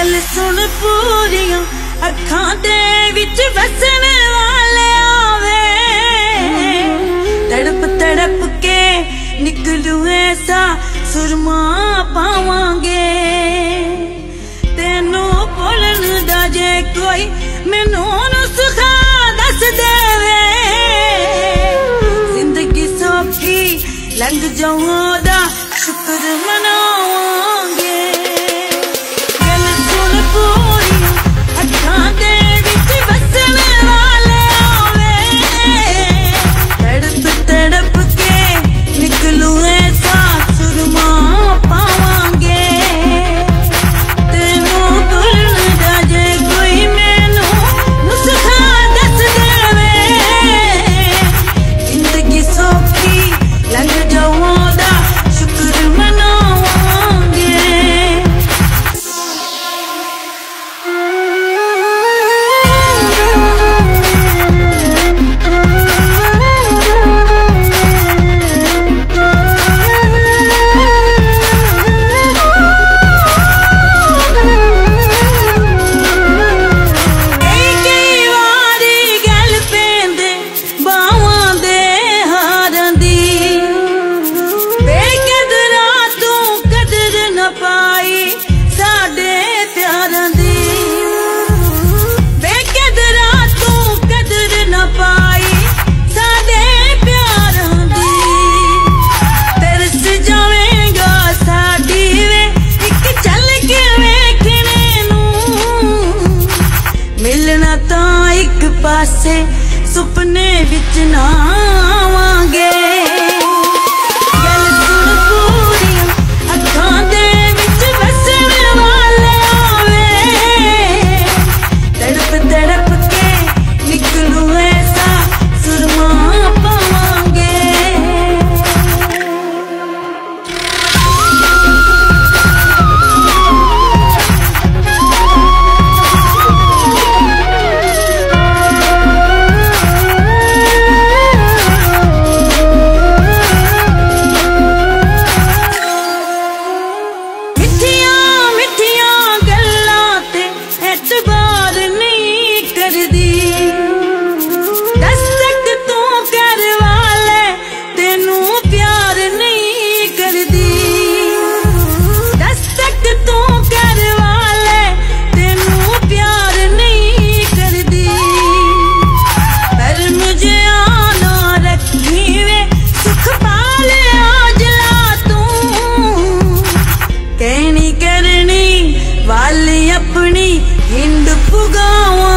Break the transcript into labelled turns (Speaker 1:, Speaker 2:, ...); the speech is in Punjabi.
Speaker 1: ਗੱਲ ਸੁਣ ਪੂਰੀਆਂ ਅੱਖਾਂ ਦੇ ਵਿੱਚ ਵਸਣ ਵਾਲਿਆ ਵੇ। ਤੜਪ ਤੜਪ ਕੇ ਨਿਕਲੂ ਐਸਾ ਸੁਰਮਾ ਪਾਵਾਂਗੇ। ਤੈਨੂੰ ਬੋਲਣ ਦਾ ਜੇ ਕੋਈ ਮੈਨੂੰ ਨੁਸਖਾ ਦੱਸ ਦੇਵੇ। ਜ਼ਿੰਦਗੀ ਸੌਖੀ ਲੰਘ ਜਾਊਂ ਦਾ ਸ਼ੁਕਰ ਮਨਾ ਮਿਲਣਾ ਤਾਂ ਇੱਕ ਪਾਸੇ ਸੁਪਨੇ ਵਿੱਚ ਨਾ ਆਵਾਂਗੇ नी करनी वाली अपनी हिंद पुगावा